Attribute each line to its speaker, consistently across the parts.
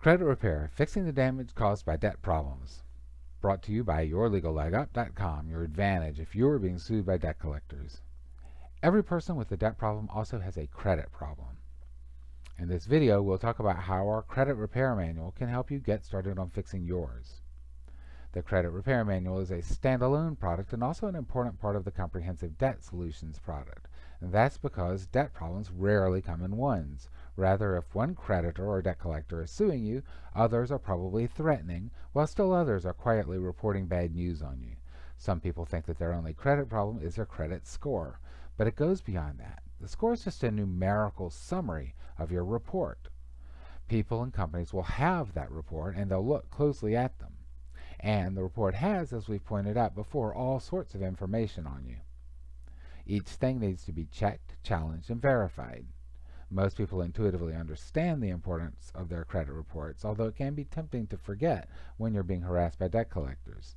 Speaker 1: Credit Repair, fixing the damage caused by debt problems. Brought to you by YourLegalLegUp.com, your advantage if you're being sued by debt collectors. Every person with a debt problem also has a credit problem. In this video, we'll talk about how our Credit Repair Manual can help you get started on fixing yours. The Credit Repair Manual is a standalone product and also an important part of the Comprehensive Debt Solutions product. And that's because debt problems rarely come in ones. Rather, if one creditor or debt collector is suing you, others are probably threatening, while still others are quietly reporting bad news on you. Some people think that their only credit problem is their credit score, but it goes beyond that. The score is just a numerical summary of your report. People and companies will have that report and they'll look closely at them. And the report has, as we've pointed out before, all sorts of information on you. Each thing needs to be checked, challenged, and verified. Most people intuitively understand the importance of their credit reports, although it can be tempting to forget when you're being harassed by debt collectors.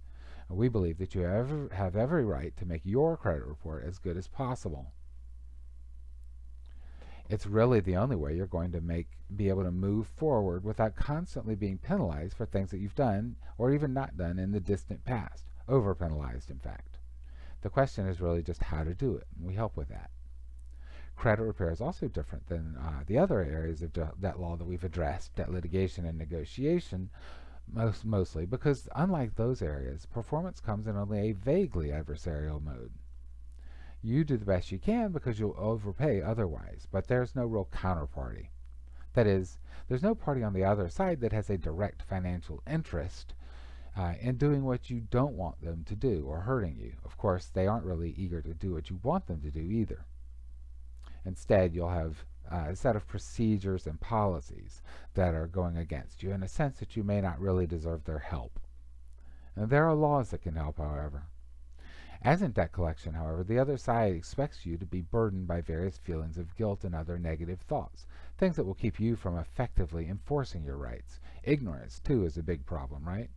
Speaker 1: We believe that you have, every right to make your credit report as good as possible. It's really the only way you're going to make be able to move forward without constantly being penalized for things that you've done or even not done in the distant past. Over penalized, in fact. The question is really just how to do it, and we help with that. Credit repair is also different than uh, the other areas of debt law that we've addressed, debt litigation and negotiation, most, mostly because unlike those areas, performance comes in only a vaguely adversarial mode. You do the best you can because you'll overpay otherwise, but there's no real counterparty. That is, there's no party on the other side that has a direct financial interest uh, in doing what you don't want them to do or hurting you. Of course, they aren't really eager to do what you want them to do either. Instead, you'll have uh, a set of procedures and policies that are going against you in a sense that you may not really deserve their help. And there are laws that can help, however. As in debt collection, however, the other side expects you to be burdened by various feelings of guilt and other negative thoughts, things that will keep you from effectively enforcing your rights. Ignorance, too, is a big problem, right?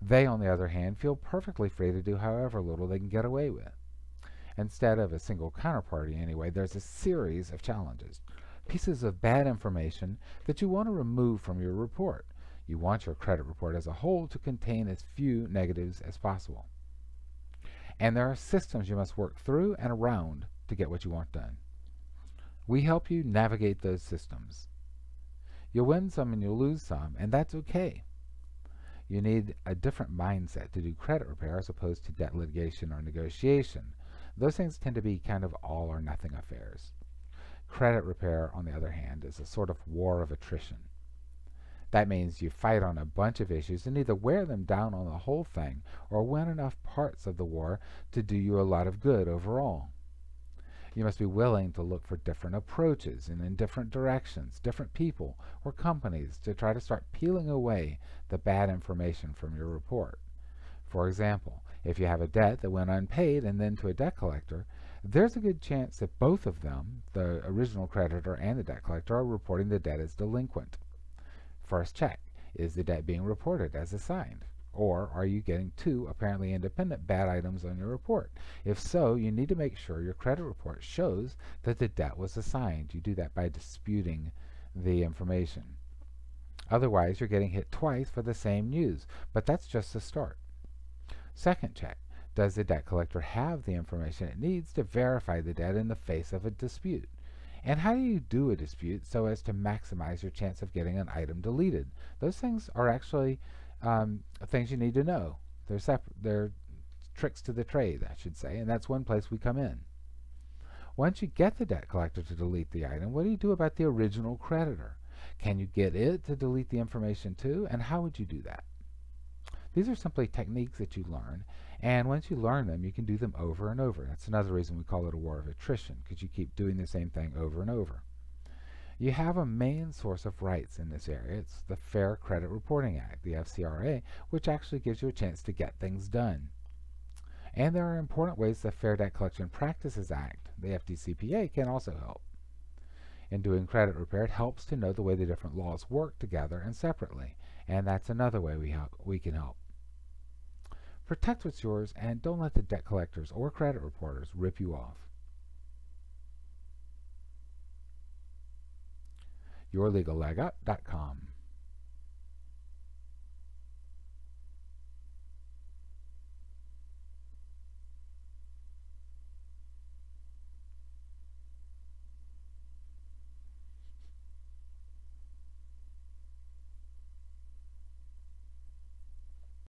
Speaker 1: They, on the other hand, feel perfectly free to do however little they can get away with. Instead of a single counterparty, anyway, there's a series of challenges, pieces of bad information that you want to remove from your report. You want your credit report as a whole to contain as few negatives as possible. And there are systems you must work through and around to get what you want done. We help you navigate those systems. You'll win some and you'll lose some, and that's okay. You need a different mindset to do credit repair as opposed to debt litigation or negotiation. Those things tend to be kind of all or nothing affairs. Credit repair, on the other hand, is a sort of war of attrition. That means you fight on a bunch of issues and either wear them down on the whole thing or win enough parts of the war to do you a lot of good overall. You must be willing to look for different approaches and in different directions, different people or companies to try to start peeling away the bad information from your report. For example, if you have a debt that went unpaid and then to a debt collector, there's a good chance that both of them, the original creditor and the debt collector, are reporting the debt as delinquent. First check, is the debt being reported as assigned? Or are you getting two apparently independent bad items on your report? If so, you need to make sure your credit report shows that the debt was assigned. You do that by disputing the information. Otherwise, you're getting hit twice for the same news, but that's just the start. Second check, does the debt collector have the information it needs to verify the debt in the face of a dispute? And how do you do a dispute so as to maximize your chance of getting an item deleted? Those things are actually um, things you need to know. They're, they're tricks to the trade, I should say, and that's one place we come in. Once you get the debt collector to delete the item, what do you do about the original creditor? Can you get it to delete the information too? And how would you do that? These are simply techniques that you learn, and once you learn them, you can do them over and over. That's another reason we call it a war of attrition, because you keep doing the same thing over and over. You have a main source of rights in this area. It's the Fair Credit Reporting Act, the FCRA, which actually gives you a chance to get things done. And there are important ways the Fair Debt Collection Practices Act, the FDCPA, can also help. In doing credit repair, it helps to know the way the different laws work together and separately, and that's another way we, help, we can help. Protect what's yours and don't let the debt collectors or credit reporters rip you off. YourLegalLegUp.com